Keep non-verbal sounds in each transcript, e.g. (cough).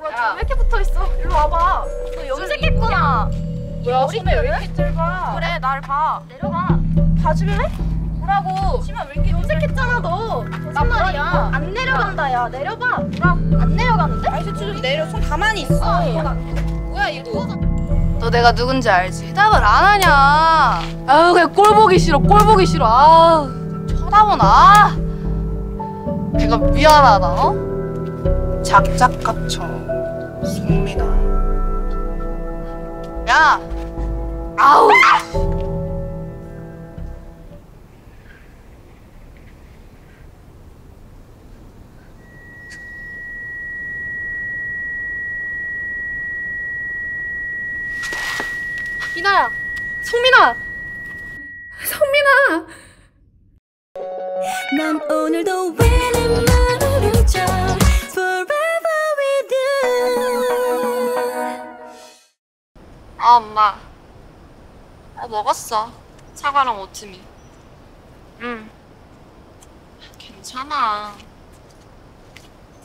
뭐야 왜 이렇게 붙어 있어? 일로 와봐. 너 염색했구나. 뭐야 손에 왜 이렇게 짧아? 그래 날 봐. 내려가. 봐줄래? 뭐라고? 치마 왜 이렇게 염색했잖아 너. 나 말이야. 안 내려간다 야 내려봐. 뭐라고? 안 내려가는데? 아이셔츠 좀 내려 손 가만히 있어 아, 뭐야 이거 너 내가 누군지 알지? 대답을 안 하냐? 아유 그냥 꼴 보기 싫어 꼴 보기 싫어 아우 쳐다보나 아. 내가 미안하다 어? 작작갑쳐 송민아. 야! 아우! 미나야 송민아! 성민아! 난 오늘도 winning 만으 아 엄마. 어 먹었어. 사과랑 오트밀. 응. 괜찮아.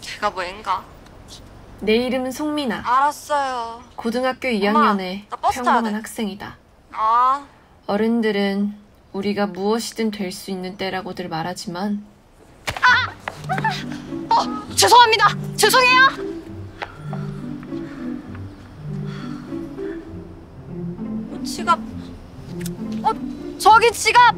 내가 뭐인가? 내 이름은 송민아. 알았어요. 고등학교 엄마, 2학년의 나 버스 타야 평범한 돼. 학생이다. 아. 어른들은 우리가 무엇이든 될 수 있는 때라고들 말하지만 죄송합니다. 죄송해요 지갑. 어 저기 지갑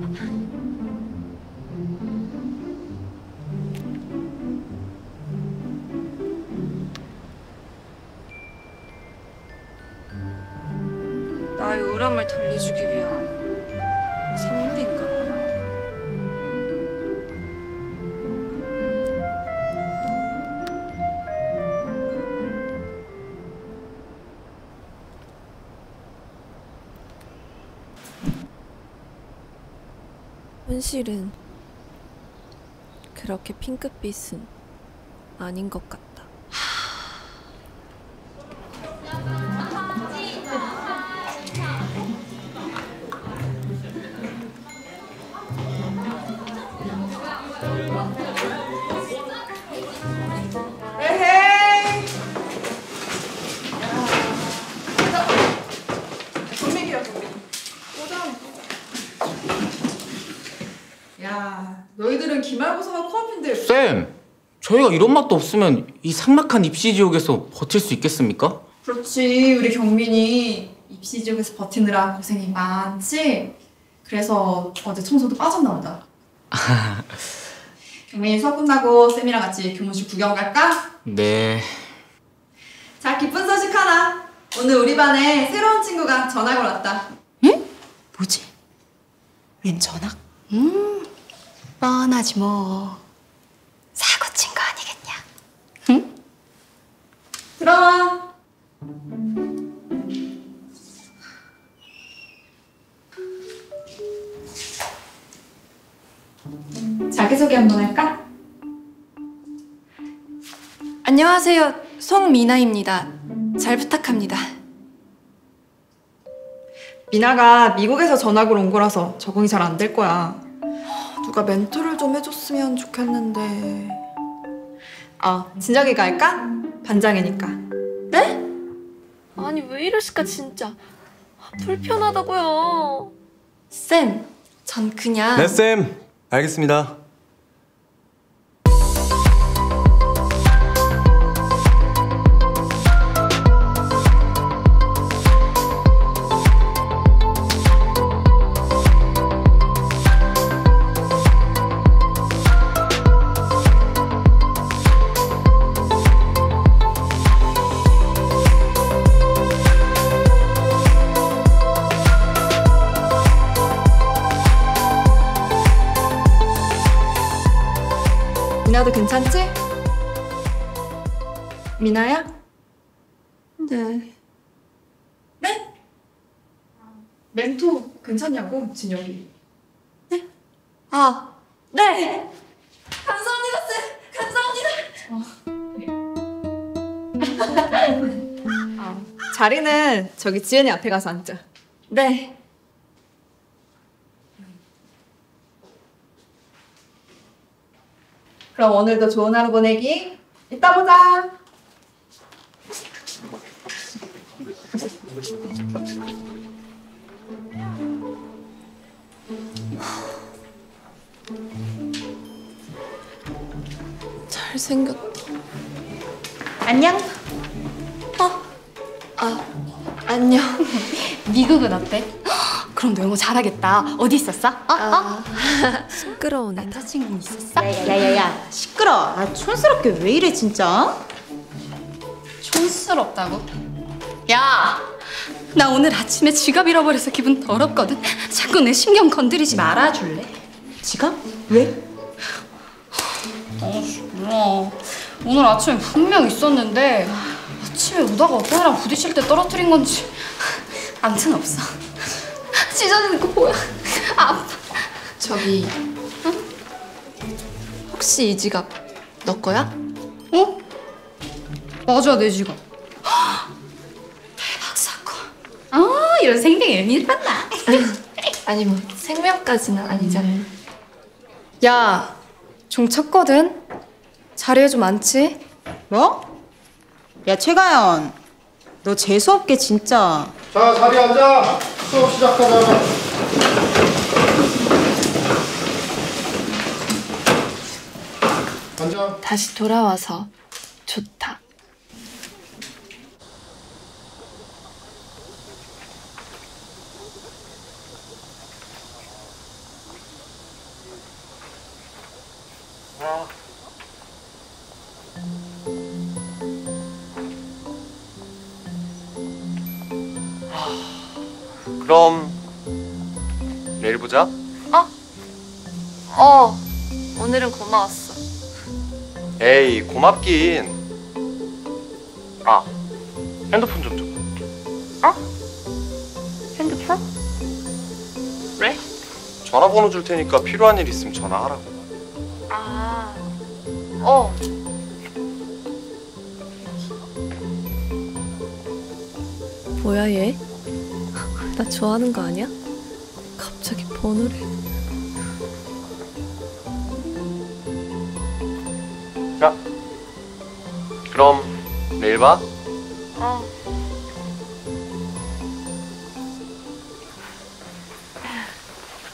현실은 그렇게 핑크빛은 아닌 것 같다. 저희가 이런 맛도 없으면 이 삭막한 입시 지옥에서 버틸 수 있겠습니까? 그렇지 우리 경민이 입시 지역에서 버티느라 고생이 많지 그래서 어제 청소도 빠졌나 보다 (laughs) 경민이 수업 끝나고 쌤이랑 같이 교무실 구경 갈까? 네. 자 기쁜 소식 하나 오늘 우리 반에 새로운 친구가 전학을 왔다 뭐지? 웬 전학? 음 뻔하지 뭐 안녕하세요. 송미나입니다. 잘 부탁합니다. 미나가 미국에서 전학을 온 거라서 적응이 잘 안 될 거야. 누가 멘토를 좀 해줬으면 좋겠는데. 어, 진혁이가 할까? 반장이니까. 아니 왜 이러실까 진짜 아, 불편하다고요. 쌤, 전 그냥 네, 쌤. 알겠습니다. 미나도 괜찮지? 미나야? 네. 네? 멘토 괜찮냐고, 진혁이. 아, 네. 어, (laughs) 자리는 저기 지은이 앞에 가서 앉자. 네. 그럼 오늘도 좋은 하루 보내기. 이따 보자. 잘생겼다. 안녕. 어? 아, 안녕. 미국은 어때? 그럼 너 영어 잘하겠다. 어디 있었어? 어? 어? 시끄러우네. 남자친구 있었어? 야야야야 시끄러. 아 촌스럽게 왜 이래 진짜? 촌스럽다고? 야! 나 오늘 아침에 지갑 잃어버려서 기분 더럽거든. 자꾸 내 신경 건드리지 말아줄래? 지갑? 왜? 어, 몰라. 오늘 아침에 분명 있었는데 아침에 오다가 어떤 애랑 부딪힐 때 떨어뜨린 건지 아무튼 없어. 찢어지는 거 뭐야? 아파. 저기 혹시 이 지갑 너 거야? 어? 맞아 내 지갑. 대박 사건. 아 이런 생명의 의미를 봤나? (laughs) 아니 뭐 생명까지는 아니잖아. 야, 종 쳤거든. 자리에 좀 앉지? 뭐? 야 최가연 너 재수 없게 진짜. 자, 자리 앉아. 수업 시작하자. 앉아. 다시 돌아와서 고맙긴. 아 핸드폰 좀 줘. 핸드폰? 왜? 전화번호 줄 테니까 필요한 일 있으면 전화하라고. 아, 어. 뭐야 얘? 나 좋아하는 거 아니야? 갑자기 번호를. 내일 봐. 어.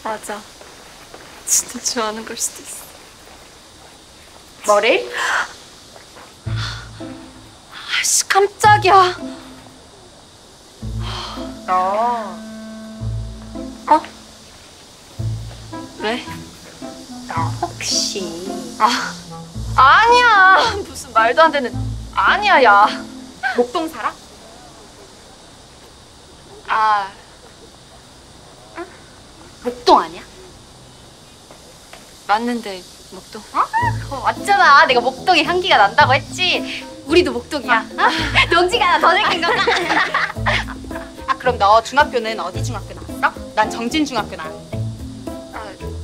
맞아. 진짜 좋아하는 걸 수도 있어. 머리? 아씨, 깜짝이야. 너. 어? 왜? 너 혹시 아, 아니야. 무슨 말도 안 되는. 아니야, 야. 목동 살아? 아, 목동 아니야? 맞는데 목동? 어? 맞잖아. 내가 목동에 향기가 난다고 했지. 우리도 목동이야. 어? 동지가 더 생긴 거다. (laughs) 아 그럼 너 중학교는 어디 중학교 나왔어? 난 정진 중학교 나왔는데.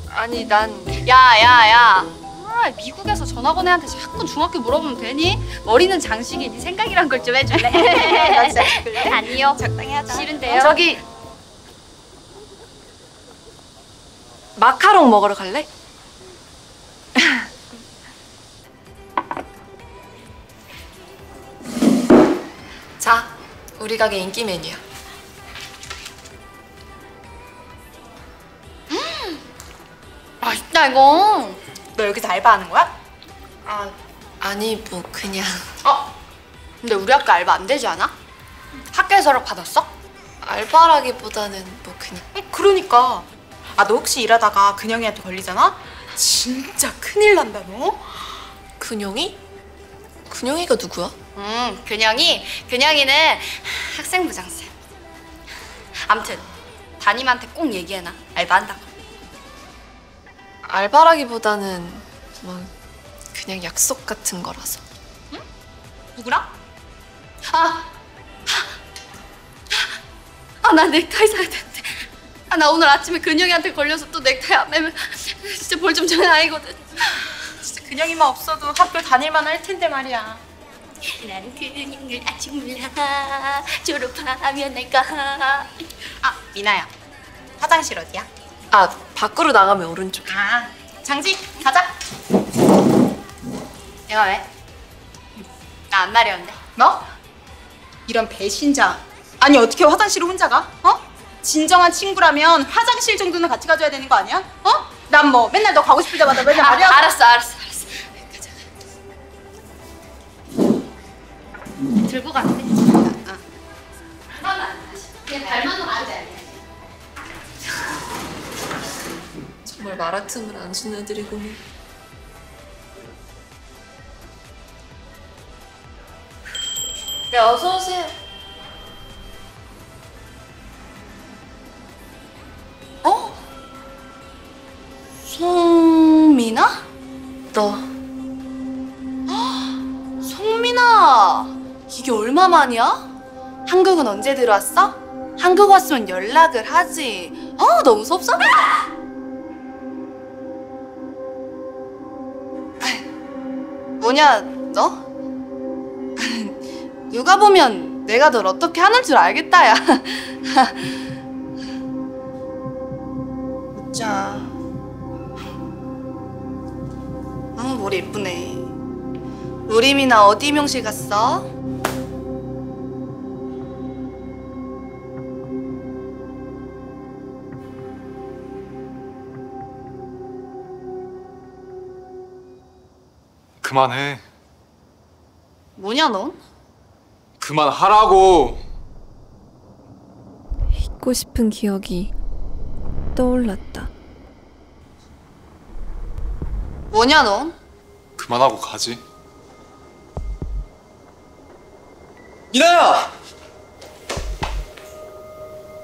아니 난. 야야 야. 아, 미국에서 전학 온 애한테 자꾸 중학교 물어보면 되니? 머리는 장식이 네 생각이란 걸 좀 해줄래? 나 진짜 죽을래? 아니요. 적당히 하자. 싫은데요. 저기 마카롱 먹으러 갈래? (laughs) 자, 우리 가게 인기 메뉴야. 맛있다 이거. 너 여기서 알바하는 거야? 아, 아니 뭐 그냥. 어? 근데 우리 학교 알바 안 되지 않아? 학교에서 허락 받았어? 알바라기보다는 뭐 그냥. 그러니까. 아 너 혹시 일하다가 근영이한테 걸리잖아? 진짜 큰일 난다 너. 근영이? 근영이가 누구야? 음, 근영이, 근영이는 학생부 장쌤. 암튼 담임한테 꼭 얘기해놔. 알바한다고. 알바라기보다는 뭐 그냥 약속 같은 거라서. 누구랑? 아, 아, 나 넥타이 사야 되는데. 아, 나 오늘 아침에 근영이한테 걸려서 또 넥타이 안 매면 진짜 벌좀 장난 아니거든. 진짜 근영이만 없어도 학교 다닐만 할 텐데 말이야. 나는 근영을 아직 몰라. 졸업하면 내가. 아 미나야. 화장실 어디야? 아 밖으로 나가면 오른쪽. 아 장지 가자. 내가 왜? 나 안 마려운데. 뭐? 이런 배신자. 아니 어떻게 화장실을 혼자 가? 어? 진정한 친구라면 화장실 정도는 같이 가줘야 되는 거 아니야? 어? 난 뭐 맨날 너 가고 싶을 때마다 맨날 아, 말이야. 알았어, 알았어, 알았어. 가자. 들고 갔네. 그냥 발만 하지 정말 말할 틈을 안 주는 애들이군요. 네, 어서 오세요. 어? 송민아? 너. 헉, 송민아, 이게 얼마 만이야? 한국은 언제 들어왔어? 한국 왔으면 연락을 하지. 어, 너무 섭섭해. 뭐냐, 너? (laughs) 누가 보면 내가 널 어떻게 하는 줄 알겠다, 야. (laughs) 웃자. 어, 머리 예쁘네. 우리 미나 어디 명실 갔어? 그만해. 뭐냐, 넌? 그만하라고. 잊고 싶은 기억이 떠올랐다. 뭐냐, 넌? 그만하고 가지. 미나야!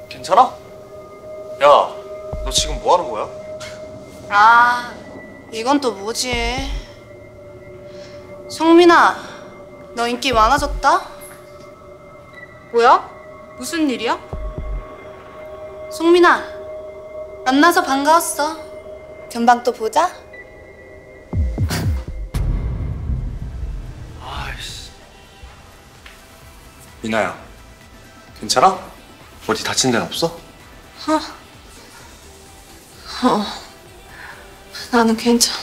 괜찮아? 야, 너 지금 뭐 하는 거야? 아, 이건 또 뭐지? 송민아, 너 인기 많아졌다? 뭐야? 무슨 일이야? 송민아, 만나서 반가웠어. 금방 또 보자. (laughs) 아이씨. 미나야, 괜찮아? 어디 다친 데는 없어? 어. 어. 나는 괜찮아.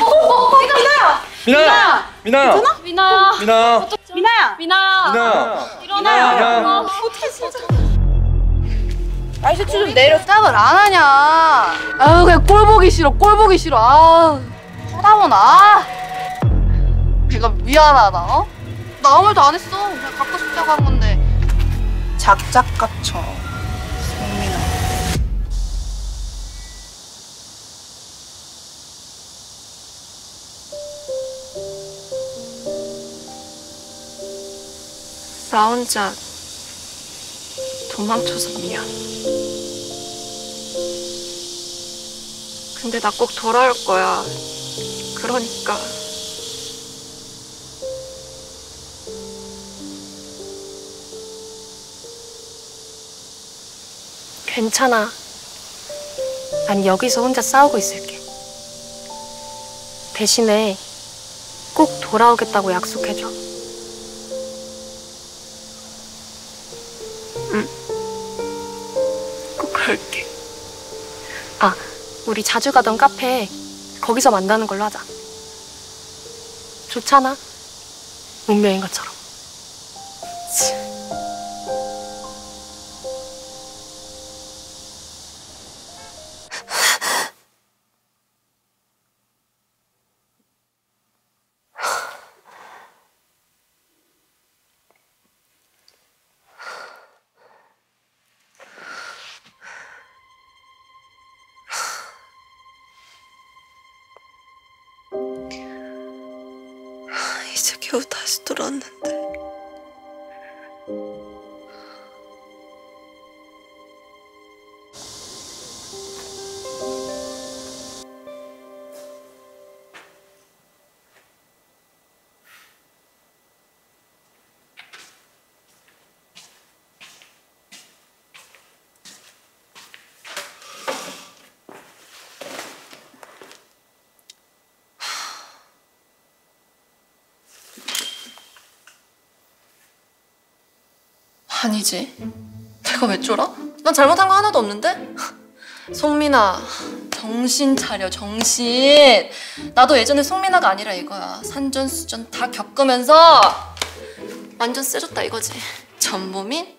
어, 미나야! 미나야! 미나야! 미나야! 미나야! 미나야! 미나야! 미나야! 미나야! 어떻게 진짜. 날씨 좀 내려. 땀을 안 하냐? 아유 그냥 꼴 보기 싫어. 꼴 보기 싫어. 아, 쳐다보나. 아. 내가 미안하다. 어? 나 아무 말도 안 했어. 그냥 갖고 싶다고 한 건데. 작작깝쳐. 나 혼자 도망쳐서 미안. 근데 나 꼭 돌아올 거야. 그러니까. 괜찮아. 난 여기서 혼자 싸우고 있을게. 대신에 꼭 돌아오겠다고 약속해줘. 우리 자주 가던 카페 거기서 만나는 걸로 하자. 좋잖아. 운명인 것처럼. Mom. 아니지. 내가 왜 쫄아? 난 잘못한 거 하나도 없는데? 송민아, 정신 차려, 정신. 나도 예전에 송민아가 아니라 이거야. 산전수전 다 겪으면서 완전 세졌다 이거지. 전보민?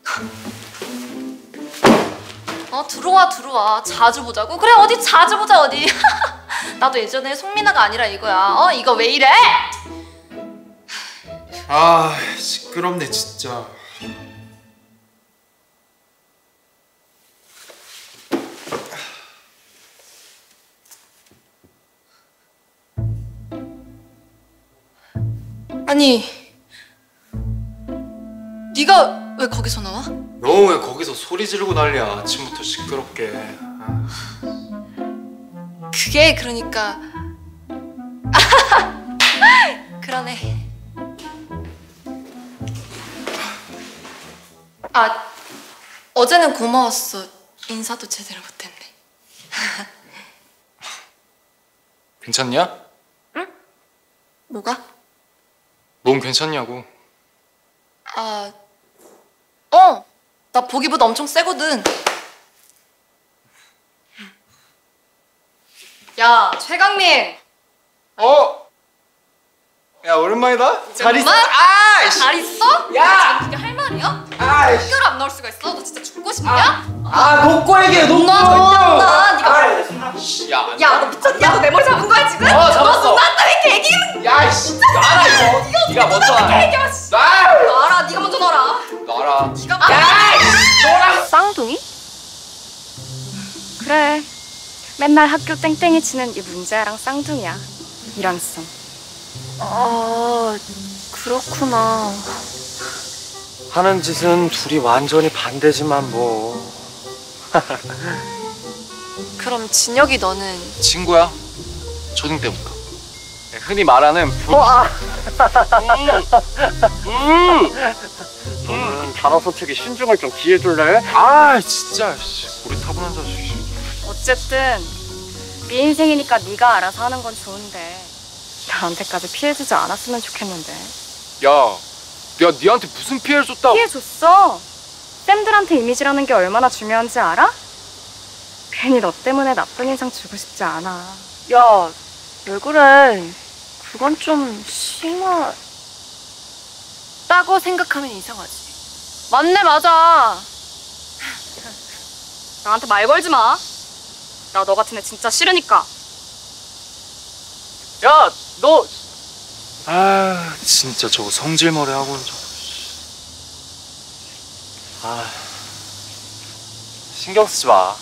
어, 들어와, 들어와. 자주 보자고? 그래, 어디 자주 보자, 어디. (laughs) 나도 예전에 송민아가 아니라 이거야. 어, 이거 왜 이래? 아 시끄럽네 진짜 아니 네가 왜 거기서 나와? 너 왜 거기서 소리 지르고 난리야 아침부터 시끄럽게 아. 그게 그러니까 (laughs) 그러네 아 어제는 고마웠어 인사도 제대로 못했네 (laughs) 괜찮냐? 뭐가? 몸 괜찮냐고 아, 어, 나 보기보다 엄청 세거든. 야, 최강민. 어? 야 오랜만이다 잘 있어? 아이씨 잘 있어? 야! 그게 할 말이야? 아이씨. 학교를 안 나올 수가 있어? 너 진짜 죽고 싶냐? 아 놓고 얘기해 놓고 나 좋아한다. 네가 아이씨, 야 안- 야, 너 미쳤냐? 너 내 머리 잡은 거야 지금? 어, 잡았어. 너 야 이씨 놔라 이거 네가 먼저 이렇게 놔 얘기해. 씨. 놔! 놔라. 네가 먼저 놔라. 놔라 네가 야 이씨 너랑 쌍둥이? 그래. 맨날 학교 땡땡이 치는 이 문제랑 쌍둥이야. 이런 성. 아, 그렇구나. 하는 짓은 둘이 완전히 반대지만 뭐 그럼 진혁이 너는 친구야 초등 때부터 흔히 말하는 부... 음, 단어 선택에 신중을 좀 기해줄래? 아 진짜 씨, 우리 타고난 자식 어쨌든 네 인생이니까 네가 알아서 하는 건 좋은데 나한테까지 피해주지 않았으면 좋겠는데. 야 내가 니한테 무슨 피해를 줬다고 피해 줬어. 쌤들한테 이미지라는 게 얼마나 중요한지 알아? 괜히 너 때문에 나쁜 인상 주고 싶지 않아. 야, 왜 그래? 그건 좀 심하... 따고 생각하면 이상하지. 맞네 맞아. (laughs) 나한테 말 걸지 마. 나 너 같은 애 진짜 싫으니까. 야 너 아 진짜 저거 성질머리 하고는 저거 아, 신경 쓰지 마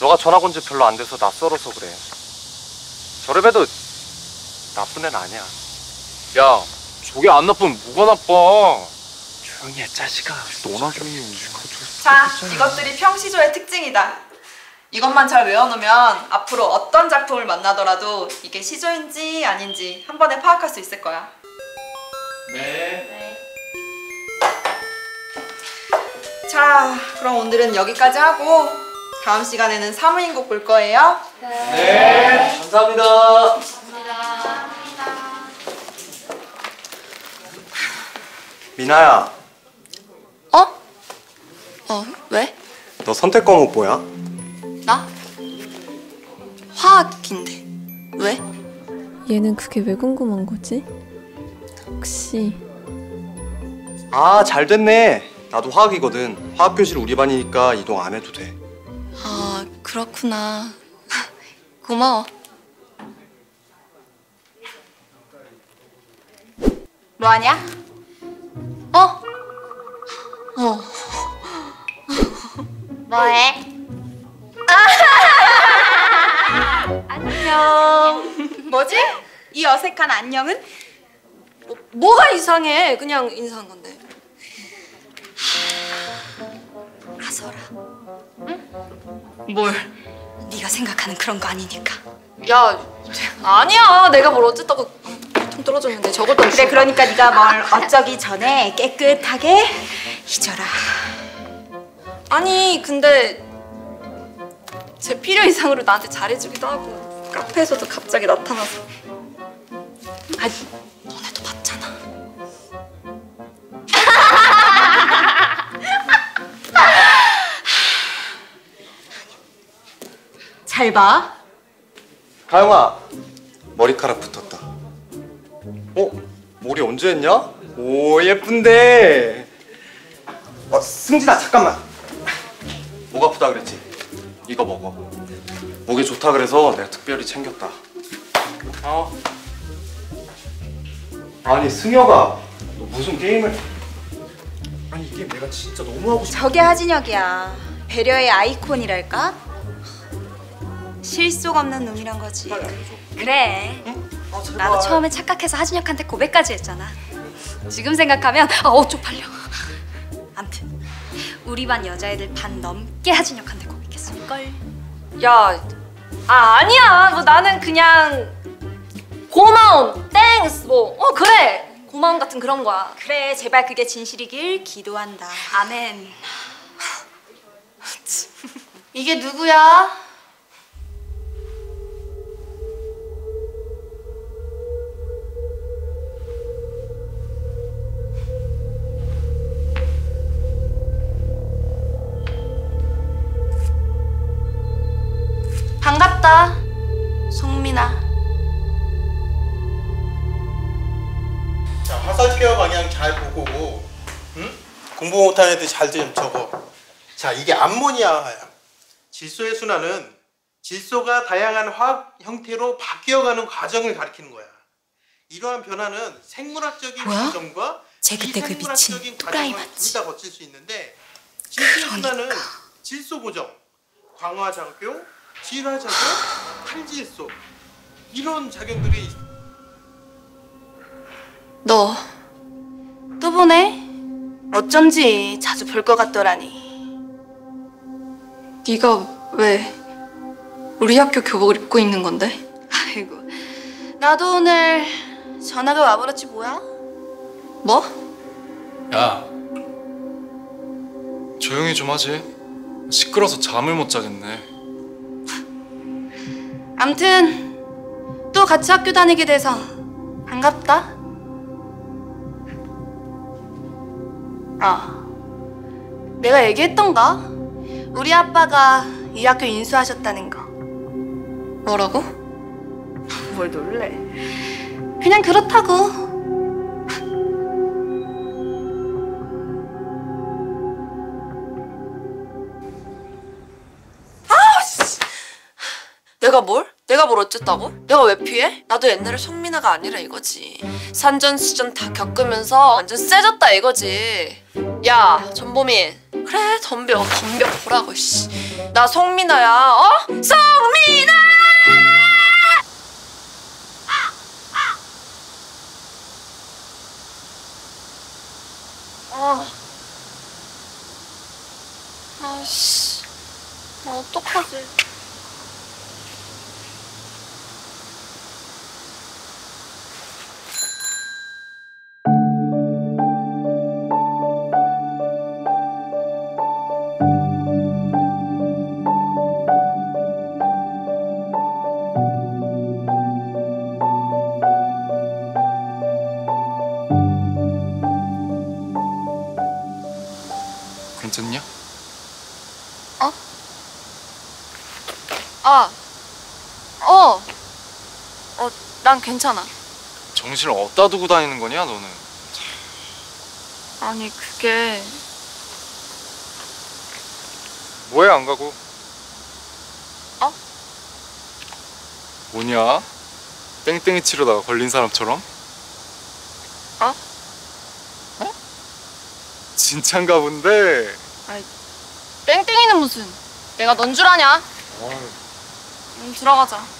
너가 전학 온 지 별로 안 돼서 낯설어서 그래 저래봬도 나쁜 애는 아니야. 야 저게 안 나쁘면 뭐가 나빠? 조용히 해 짜식아. 너나 조용히 해 자, 이것들이 평시조의 특징이다. 이것만 잘 외워놓으면 앞으로 어떤 작품을 만나더라도 이게 시조인지 아닌지 한 번에 파악할 수 있을 거야. 네. 자, 그럼 오늘은 여기까지 하고 다음 시간에는 사무인 곡 볼 거예요. 네. 감사합니다 미나야 어? 어, 왜? 너 선택 과목 뭐야? 나? 화학인데. 왜? 얘는 그게 왜 궁금한 거지? 혹시... 아 잘 됐네 나도 화학이거든 화학 교실 우리 반이니까 이동 안 해도 돼 아, 그렇구나. (laughs) 고마워. 뭐 하냐? 어? 어. (laughs) 뭐해? (laughs) 안녕. 뭐지? 이 어색한 안녕은? 뭐가 이상해? 그냥 인사한 건데. (sighs) 아서라. 뭘? 네가 생각하는 그런 거 아니니까. 야, 아니야. 내가 뭘 어쨌다고 통 떨어졌는데 저것도 그래 그러니까 네가 뭘 어쩌기 전에 깨끗하게 잊어라. 아니 근데 제 필요 이상으로 나한테 잘해주기도 하고 카페에서도 갑자기 나타나서 아 너네도 봤잖아 잘 봐. 가영아 머리카락 붙었다 어? 머리 언제 했냐? 오 예쁜데 어 승진아 잠깐만 목 아프다 그랬지? 이거 먹어 목이 좋다 그래서 내가 특별히 챙겼다 어 아니 승혁아 무슨 게임을 아니 이 게임 내가 진짜 너무 하고 싶어 저게 하진혁이야. 배려의 아이콘이랄까? 실속 없는 놈이란 거지. 그래. 나도 처음에 착각해서 하진혁한테 고백까지 했잖아. 지금 생각하면 아, 어 쪽팔려. 암튼 우리 반 여자애들 반 넘게 하진혁한테 고백했을걸. 야, 아 아니야. 뭐 나는 그냥 고마움, thanks 뭐. 어 그래. 고마움 같은 그런 거야. 그래, 제발 그게 진실이길 기도한다. 아멘. 이게 누구야? 반갑다, 송민아. 자, 화살표 방향 잘 보고, 응? 공부 못하는 애들 잘좀 적어. 자, 이게 암모니아야. 질소의 순환은 질소가 다양한 화학 형태로 바뀌어가는 과정을 가리키는 거야. 이러한 변화는 생물학적인? 과정과 쟤 그때 그 비생물학적인 또라이 과정을 맞지? 둘다 거칠 수 있는데 질소의 순환은 질소 고정, 광화작용, 질화작용, 탈질소 이런 작용들이 있- 너또 보네? 어쩐지 자주 볼 것 같더라니. 네가 왜 우리 학교 교복을 입고 있는 건데? 아이고, 나도 오늘 전화가 와버렸지 뭐야? 뭐? 야 조용히 좀 하지 시끄러서 잠을 못 자겠네 암튼 또 같이 학교 다니게 돼서 반갑다. 아, 내가 얘기했던가? 우리 아빠가 이 학교 인수하셨다는 거. 뭐라고? (laughs) 뭘 놀래? 그냥 그렇다고. (laughs) 내가 뭘? 내가 뭘 어쨌다고? 내가 왜 피해? 나도 옛날에 송민아가 아니라 이거지. 산전수전 다 겪으면서 완전 세졌다 이거지. 야, 전보민. 그래, 덤벼, 덤벼 보라고, 씨. 나 송민아야, 어? 송민아! 아, 아씨, 나 어떡하지? 괜찮아. 정신을 어디다 두고 다니는 거냐 너는 아니 그게 뭐해 안 가고 어? 뭐냐? 땡땡이 치려다가 걸린 사람처럼? 어? 어? 진짠가 본데 땡땡이는 무슨? 내가 넌 줄 아냐? 음, 들어가자.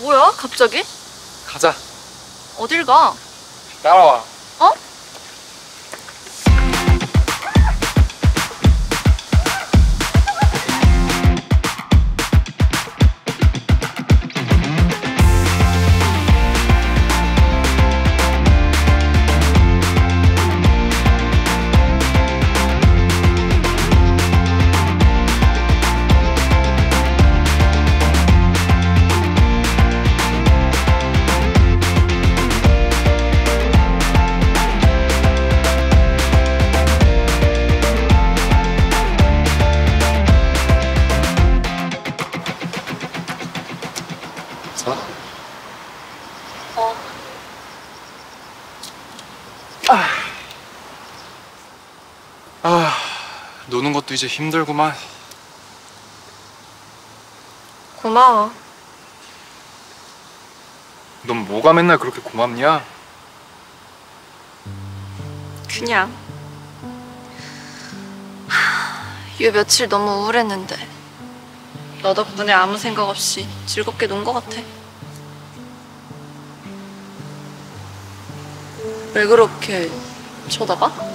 뭐야, 갑자기? 가자 어딜 가? 따라와 이제 힘들구만 고마워. 넌 뭐가 맨날 그렇게 고맙냐? 그냥. 하, 요 며칠 너무 우울했는데 너 덕분에 아무 생각 없이 즐겁게 논 것 같아. 왜 그렇게 쳐다봐?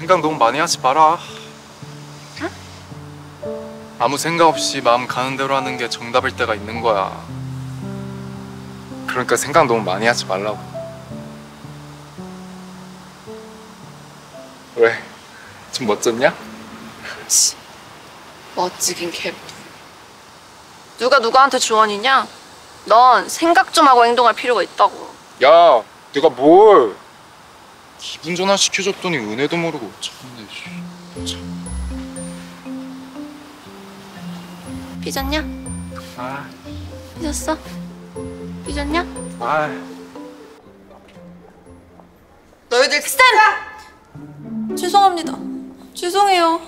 생각 너무 많이 하지 마라. 아무 생각 없이 마음 가는 대로 하는 게 정답일 때가 있는 거야. 그러니까 생각 너무 많이 하지 말라고. 왜? 좀 멋졌냐? 멋지긴 개. 누가 누구한테 조언이냐? 넌 생각 좀 하고 행동할 필요가 있다고. 야, 내가 뭘? 기분 전환 시켜줬더니 은혜도 모르고 참네. 참. 삐졌냐? 아, 삐졌어? 삐졌냐? 아. 너희들 쌤! 죄송합니다. 죄송해요.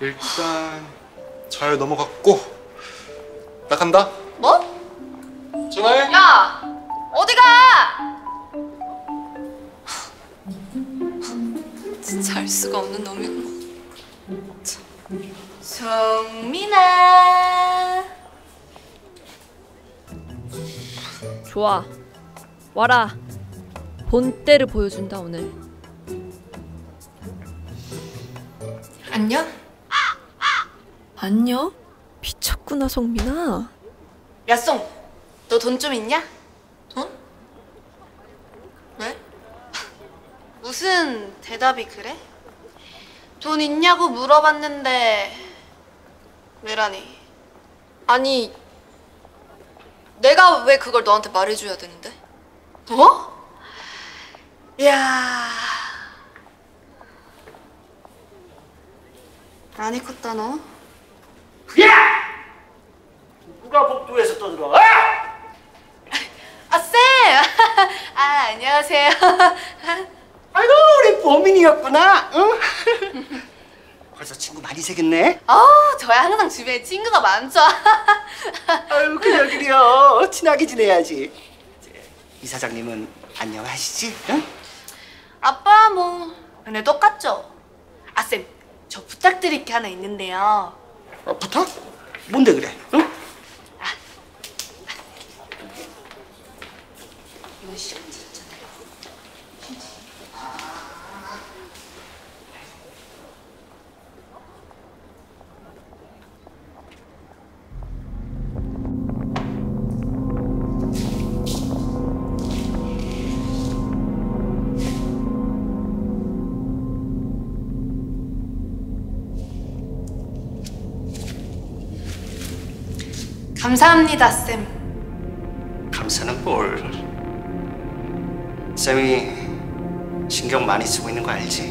일단 잘 넘어갔고 나 간다. 뭐? 전화해. 야! 어디 가! 진짜 알 수가 없는 놈이구나. 성민아. 좋아. 와라. 본때를 보여준다 오늘. 안녕? 안녕? 미쳤구나 성민아. 야, 송. 너 돈 좀 있냐? 돈? 왜? (laughs) 무슨 대답이 그래? 돈 있냐고 물어봤는데 왜라니? 아니 내가 왜 그걸 너한테 말해줘야 되는데? 어? 야 많이 컸다 너. 누가 복도에서 떠들어? 아 쌤! (laughs) 아 안녕하세요. (laughs) 아이고 우리 범인이었구나. 응? (laughs) 벌써 친구 많이 생겼네. 아 저야 항상 주변에 친구가 많죠. 아유 그래 그래요. 친하게 지내야지. 이제 이 사장님은 안녕하시지? 응? 아빠 뭐 근데 똑같죠? 아 쌤, 저 부탁드릴 게 하나 있는데요. 어, 부탁? 뭔데 그래? 응? 감사합니다, 쌤. 감사는 뭘? 쌤이 신경 많이 쓰고 있는 거 알지?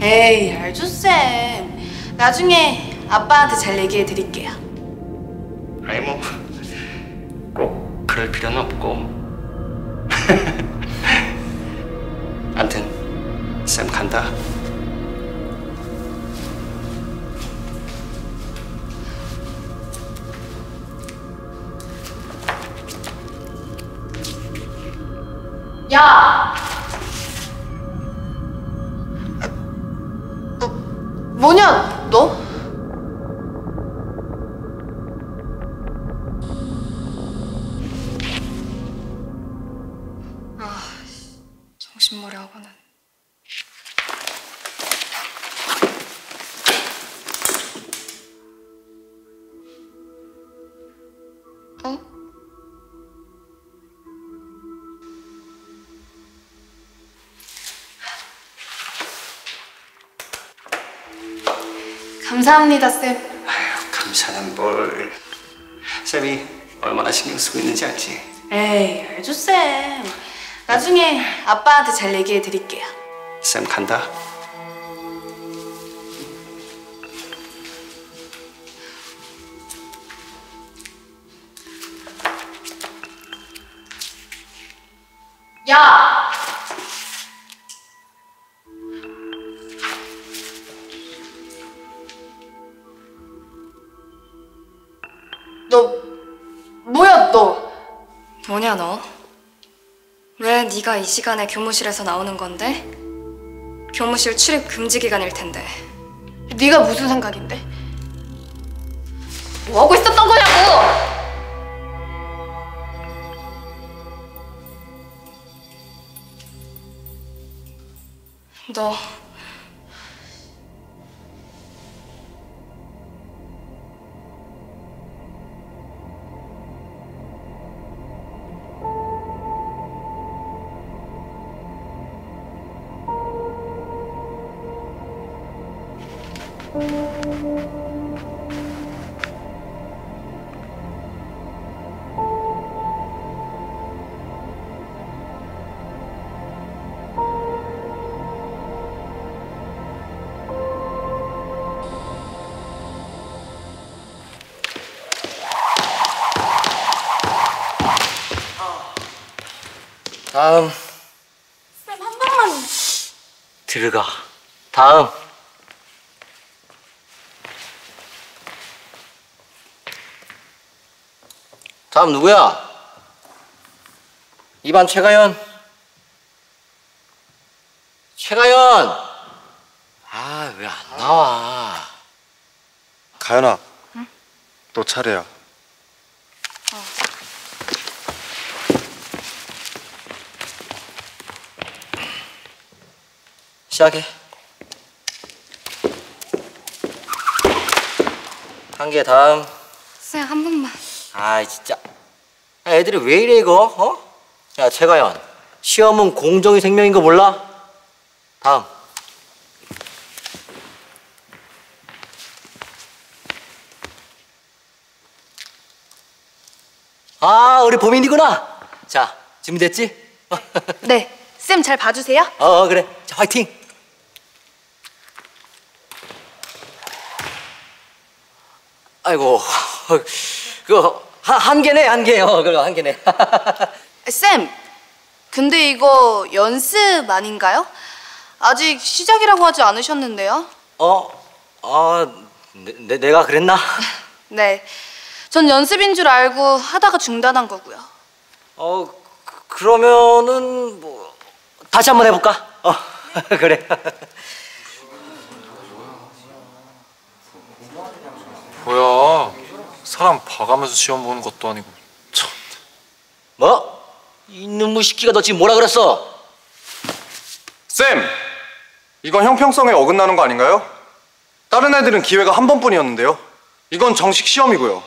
에이, 알죠, 쌤. 나중에 아빠한테 잘 얘기해 드릴게요. 감사합니다, 쌤. 감사는 뭘? 쌤이 얼마나 신경 쓰고 있는지 알지? 에이, 알죠, 쌤. 나중에 아빠한테 잘 얘기해 드릴게요. 쌤 간다. 네가 이 시간에 교무실에서 나오는 건데? 교무실 출입 금지 기간일 텐데. 네가 무슨 생각인데? 뭐 하고 있었던 거냐고! 너 다음 누구야? 2반 최가연. 최가연. 아, 왜 안 나와? 가연아. 너 차례야. 시작해. 한 개 다음. 쌤 한 번만. 아이 진짜. 야, 애들이 왜 이래 이거? 어? 야 최가연. 시험은 공정이 생명인 거 몰라? 다음. 아 우리 보민이구나. 자 준비됐지? (laughs) 네. 쌤 잘 봐주세요. 어, 어 그래. 자 화이팅. 아이고 (laughs) 그 거 한, 한 개네 한 개요. 그거 한 개네. (laughs) 쌤, 근데 이거 연습 아닌가요? 아직 시작이라고 하지 않으셨는데요? 어? 아 내, 내, 내가 그랬나? (laughs) 네. 전 연습인 줄 알고 하다가 중단한 거고요. 어 그, 그러면은 뭐 다시 한번 해볼까? 어 (laughs) 그래. 뭐야? 사람 봐가면서 시험 보는 것도 아니고. 뭐? 이놈의 시끼가 너 지금 뭐라 그랬어? 쌤! 이건 형평성에 어긋나는 거 아닌가요? 다른 애들은 기회가 한 번뿐이었는데요. 이건 정식 시험이고요.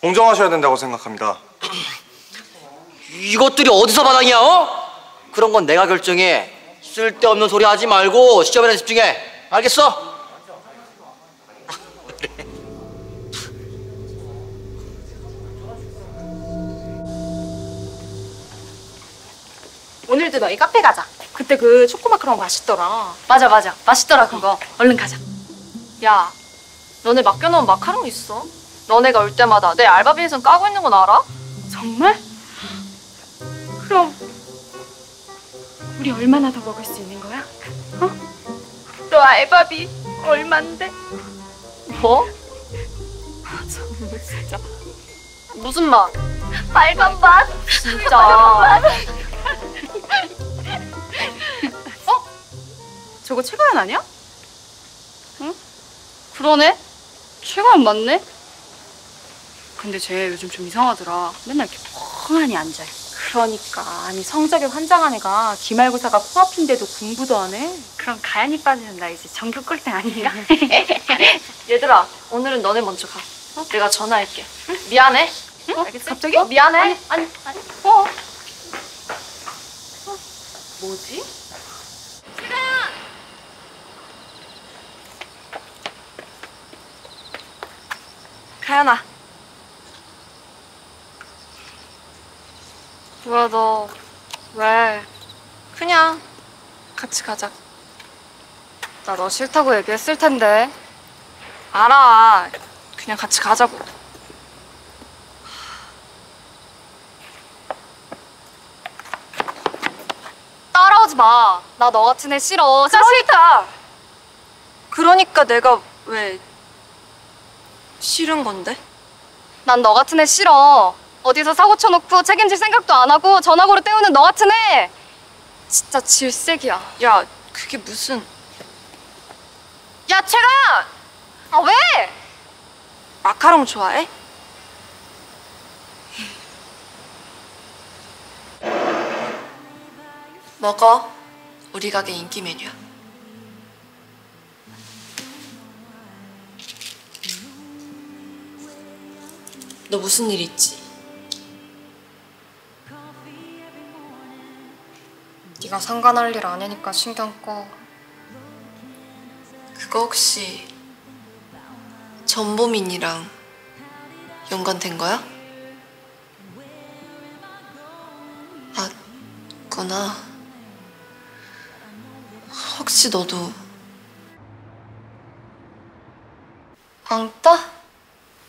공정하셔야 된다고 생각합니다. (clears throat) 이것들이 어디서 바닥이야? 어? 그런 건 내가 결정해. 쓸데없는 소리 하지 말고 시험에나 집중해. 알겠어? 오늘도 너희 카페 가자. 그때 그 초코마카롱 맛있더라. 맞아 맞아 맛있더라 그거 얼른 가자 야 너네 맡겨놓은 마카롱 있어? 너네가 올 때마다 내 알바비에선 까고 있는 건 알아? 정말? 그럼 우리 얼마나 더 먹을 수 있는 거야? 어? 너 알바비 얼만데? 뭐? 정말 진짜 무슨 맛? 빨간 맛. 진짜 저거 최가연 아니야? 그러네? 최가연 맞네? 근데 쟤 요즘 좀 이상하더라. 맨날 이렇게 멍하니 앉아. 그러니까 아니 성적이 환장한 애가 기말고사가 코앞인데도 공부도 안 해. 그럼 가연이 빠지는 나 이제 전교 꼴등 아닌가? (laughs) 얘들아 오늘은 너네 먼저 가 어? 내가 전화할게 미안해 응? 알겠지? 갑자기? 어, 미안해 아니, 아니 아니 어? 뭐지? 가연아 뭐야 너 왜? 그냥 같이 가자 나 너 싫다고 얘기했을 텐데. 알아 그냥 같이 가자고 따라오지 마. 나 너 같은 애 싫어. 그러니까 그러니까 내가 왜 싫은 건데? 난 너 같은 애 싫어. 어디서 사고 쳐놓고 책임질 생각도 안 하고 전화고를 때우는 너 같은 애. 진짜 질색이야. 야, 그게 무슨... 야, 채가! 아, 왜? 마카롱 좋아해? 먹어. 우리 가게 인기 메뉴야. 너 무슨 일 있지? 네가 상관할 일 아니니까 신경 꺼. 그거 혹시 전보민이랑 연관된 거야? 맞구나. 혹시 너도 왕따?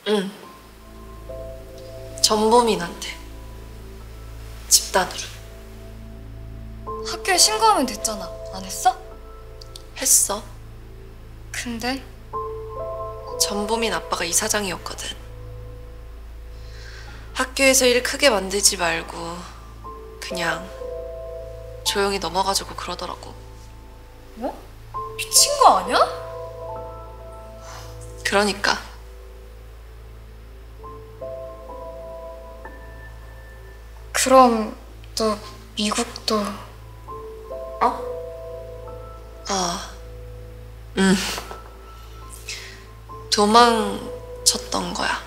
응. 전보민한테 집단으로 학교에 신고하면 됐잖아. 안 했어? 했어. 근데 전보민 아빠가 이사장이었거든. 학교에서 일 크게 만들지 말고 그냥 조용히 넘어가지고 그러더라고. 뭐? 미친 거 아니야? 그러니까 그럼 너 미국도 아, 음. 도망쳤던 거야.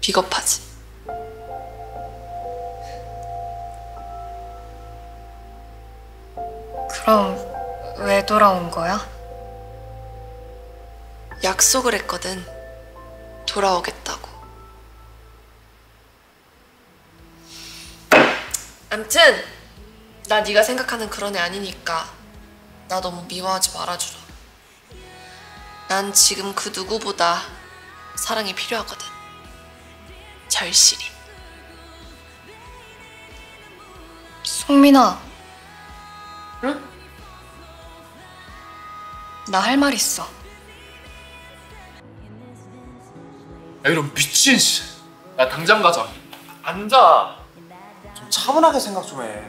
비겁하지. 그럼 왜 돌아온 거야? 약속을 했거든. 돌아오겠다 암튼 나 네가 생각하는 그런 애 아니니까 나 너무 미워하지 말아주라. 난 지금 그 누구보다 사랑이 필요하거든. 절실히. 송민아. 응? 나 할 말 있어. 야 이런 미친 씨. 야 당장 가자. 앉아. 좀 차분하게 생각 좀 해.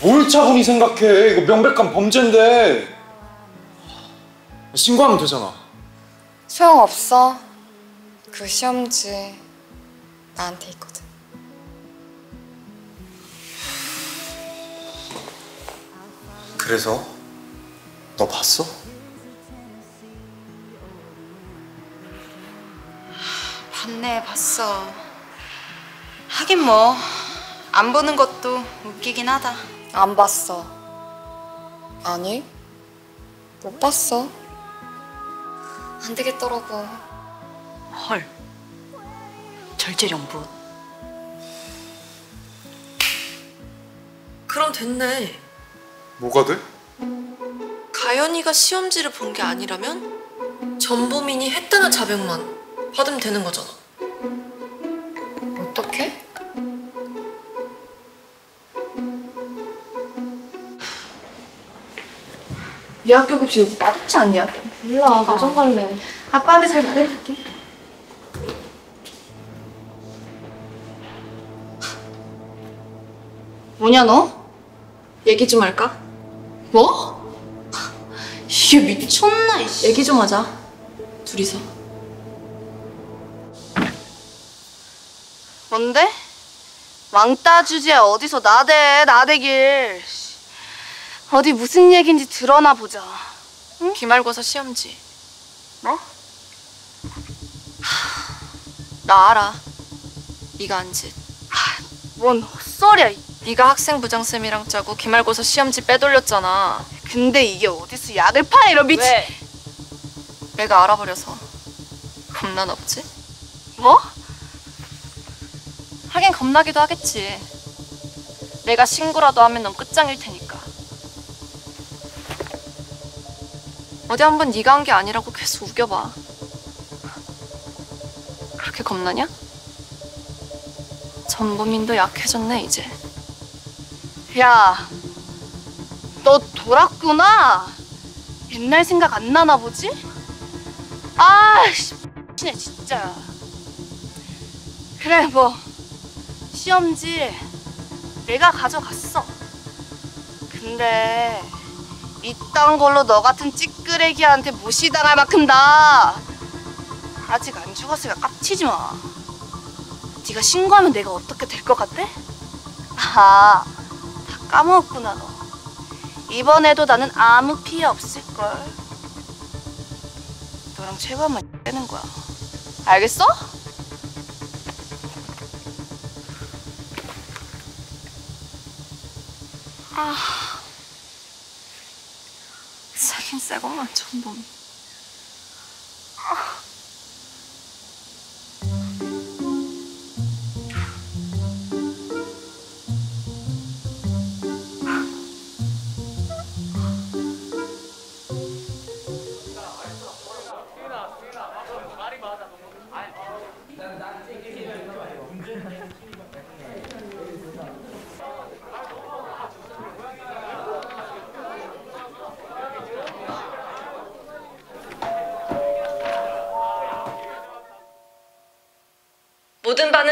뭘 차분히 생각해? 이거 명백한 범죄인데. 신고하면 되잖아. 소용없어. 그 시험지 나한테 있거든. 그래서 너 봤어? 봤네 봤어 하긴 뭐 안 보는 것도 웃기긴 하다 안 봤어. 아니, 못 봤어. 안 되겠더라고. 헐 절제령부 그럼 됐네. 뭐가 돼? 가연이가 시험지를 본 게 아니라면 전보민이 했다는 자백만 받으면 되는 거잖아. 어떻게? 네 학교 급식 맛없지 않냐? 몰라, 가정 갈래. 아빠한테 잘 말해줄게. 뭐냐 너? 얘기 좀 할까? 뭐? 이게 미쳤나 이씨. 얘기 좀 하자. 둘이서. 뭔데? 왕따 주제에 어디서 나대 나대길 어디 무슨 얘긴지 들어나 보자 기말고사 시험지. 뭐? 나 알아. 네가 한 짓. 뭔 헛소리야 이- 네가 학생 부장 쌤이랑 짜고 기말고사 시험지 빼돌렸잖아. 근데 이게 어디서 약을 파 이런 미친 왜? 내가 알아버려서 겁나 없지? 뭐? 하긴 겁나기도 하겠지. 내가 신고라도 하면 넌 끝장일 테니까. 어디 한번 네가 한 게 아니라고 계속 우겨봐. 그렇게 겁나냐? 전범인도 약해졌네 이제. 야, 너 돌았구나. 옛날 생각 안 나나 보지? 아, 씨, 미치네 진짜. 그래 뭐 시험지 내가 가져갔어. 근데 이딴 걸로 너 같은 찌끄레기한테 무시당할 만큼 나 아직 안 죽었으니까 깝치지 마. 네가 신고하면 내가 어떻게 될 것 같아? 아, 다 까먹었구나 너. 이번에도 나는 아무 피해 없을 걸. 너랑 최고한만 떼는 거야. 알겠어? 아, 세긴 세고만 전범.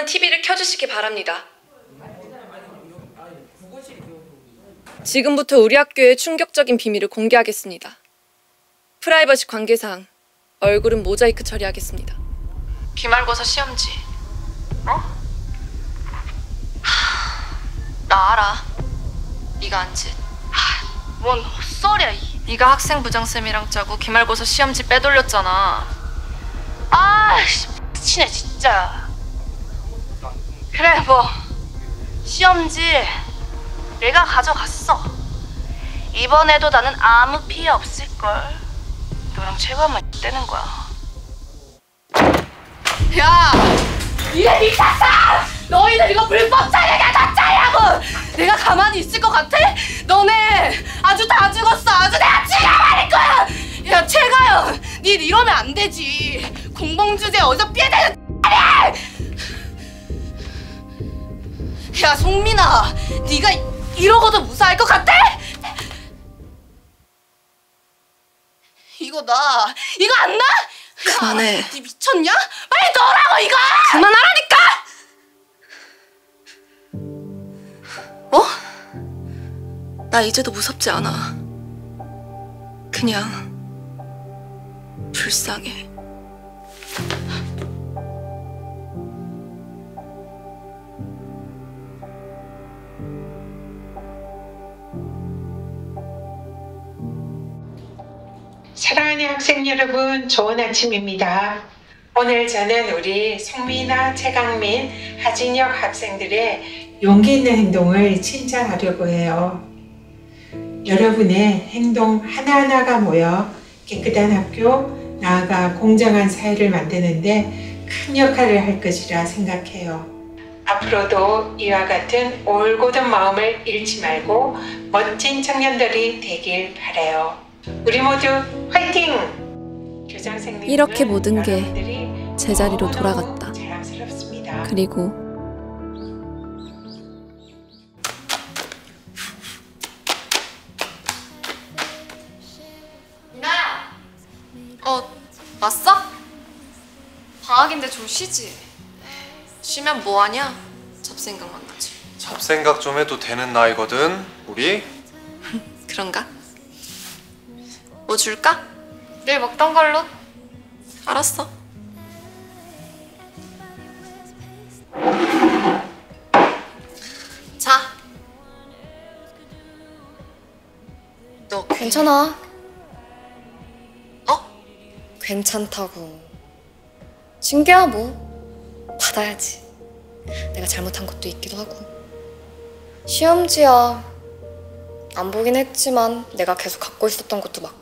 반은 TV를 켜주시기 바랍니다. 지금부터 우리 학교의 충격적인 비밀을 공개하겠습니다. 프라이버시 관계상 얼굴은 모자이크 처리하겠습니다. 기말고사 시험지. 어? 하, 나 알아. 네가 안 짓. 뭔 헛소리야 이. 네가 학생 부장쌤이랑 짜고 기말고사 시험지 빼돌렸잖아. 아, 씨, 미치네 진짜. 그래 뭐 시험지 내가 가져갔어. 이번에도 나는 아무 피해 없을 걸. 너랑 최고한만 떼는 거야. 야, 니네 미쳤어! 너희들 이거 불법 촬영이야, 다 촬영하고! 내가 가만히 있을 것 같아? 너네 아주 다 죽었어, 아주 내가 죽여버릴 거야! 야, 최가연, 니 이러면 안 되지. 공범 주제 어디서 피해자는 야! 야, 송민아, 네가 이러고도 무사할 것 같아? 이거 나, 이거 안 나? 그만해. 니 미쳤냐? 빨리 넣으라고 이거! 그만하라니까! 어? 나 이제도 무섭지 않아. 그냥 불쌍해. 사랑하는 학생 여러분, 좋은 아침입니다. 오늘 저는 우리 송미나, 최강민, 하진혁 학생들의 용기 있는 행동을 칭찬하려고 해요. 여러분의 행동 하나하나가 모여 깨끗한 학교, 나아가 공정한 사회를 만드는데 큰 역할을 할 것이라 생각해요. 앞으로도 이와 같은 올곧은 마음을 잃지 말고 멋진 청년들이 되길 바라요. 우리 모두 화이팅! 이렇게 모든 게 제자리로 돌아갔다. 그리고 이나야! 어, 왔어? 방학인데 좀 쉬지? 쉬면 뭐하냐? 잡생각만 나지. 잡생각 좀 해도 되는 나이거든, 우리. (laughs) 그런가? 뭐 줄까? 늘 먹던 걸로. 알았어. 자. 너 괜찮아. 어? 괜찮다고. 신기야 뭐. 받아야지. 내가 잘못한 것도 있기도 하고. 시험지야. 안 보긴 했지만 내가 계속 갖고 있었던 것도 맞고.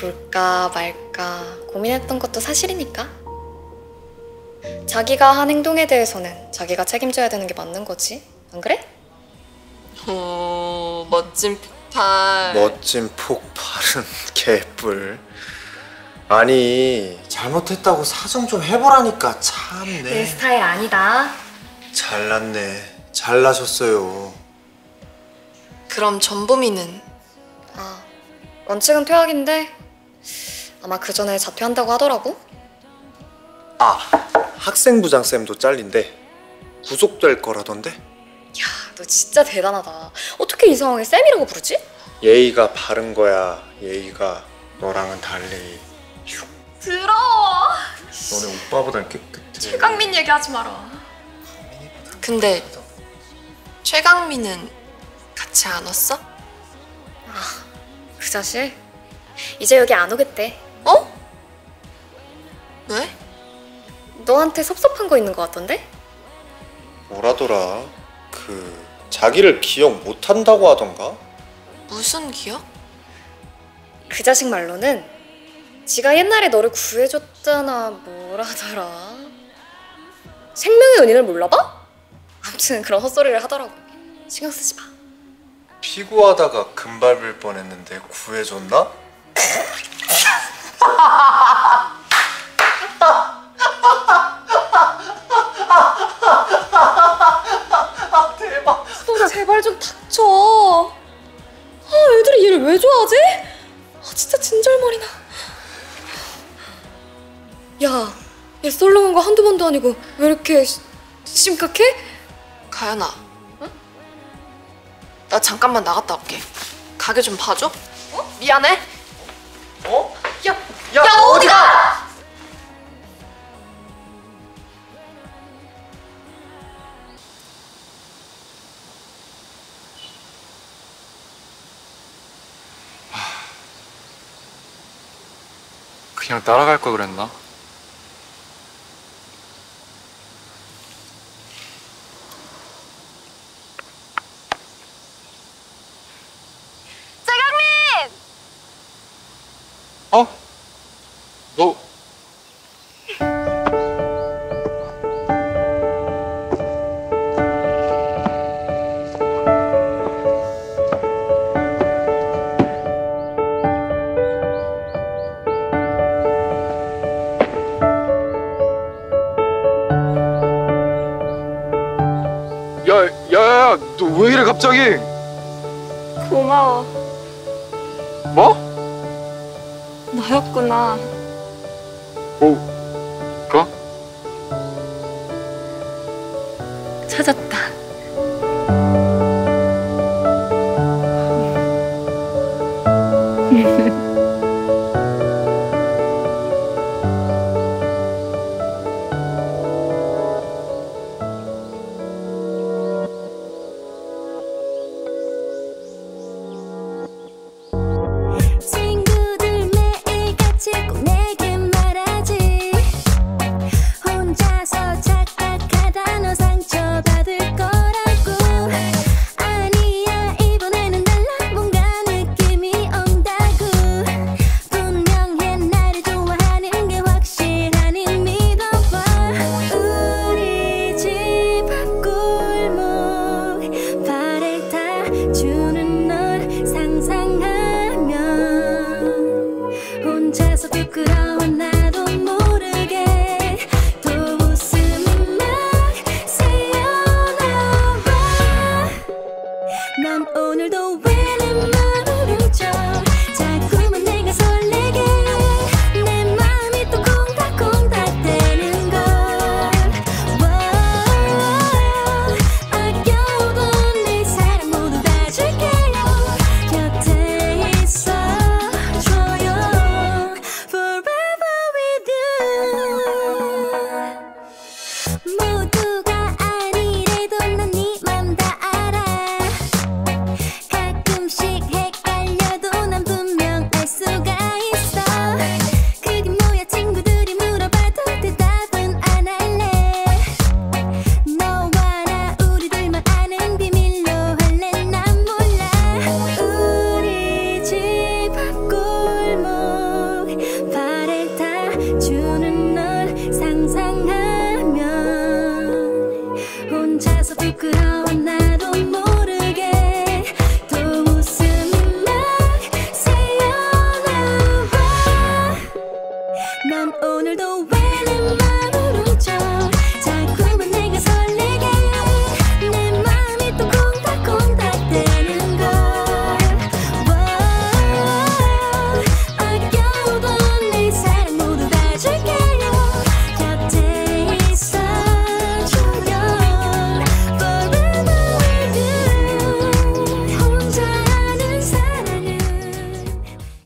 볼까 말까 고민했던 것도 사실이니까. 자기가 한 행동에 대해서는 자기가 책임져야 되는 게 맞는 거지. 안 그래? 오, 멋진 폭발. 멋진 폭발은 (laughs) 개뿔. 아니 잘못했다고 사정 좀 해보라니까 내 참네. 스타일 아니다. 잘났네. 잘나셨어요. 그럼 전범이는 아, 원칙은 퇴학인데 아마 그 전에 자퇴한다고 하더라고. 아 학생부장 쌤도 잘린대. 구속될 거라던데. 야, 너 진짜 대단하다. 어떻게 이 상황에 쌤이라고 부르지? 예의가 바른 거야. 예의가 너랑은 달리. 더러워. 너네 오빠보단 깨끗해. 최강민 얘기하지 마라. 근데 최강민은 같이 안 왔어? 그 자식 이제 여기 안 오겠대. 어? 왜? 너한테 섭섭한 거 있는 거 같던데? 뭐라더라? 그 자기를 기억 못 한다고 하던가? 무슨 기억? 그 자식 말로는 지가 옛날에 너를 구해줬잖아 뭐라더라 생명의 은인을 몰라봐? 아무튼 그런 헛소리를 하더라고 신경 쓰지 마 피구하다가 금밟을 뻔했는데 구해줬나? 대박. 너 제발 좀 닥쳐. 아, 애들이 얘를 왜 좋아하지? 아, 진짜 진절머리나. 야, 얘 썰렁한 거 한두 번도 아니고 왜 이렇게 시- 심각해? 가연아. 나 잠깐만 나갔다 올게. 가게 좀 봐줘. 어? 미안해. 어? 야, 야, 야 어디가? 그냥 따라갈 걸 그랬나? 어? 너 야, 야, 야, 너 왜 이래 갑자기? 고마워. 너였구나. 넌 오늘도 왜내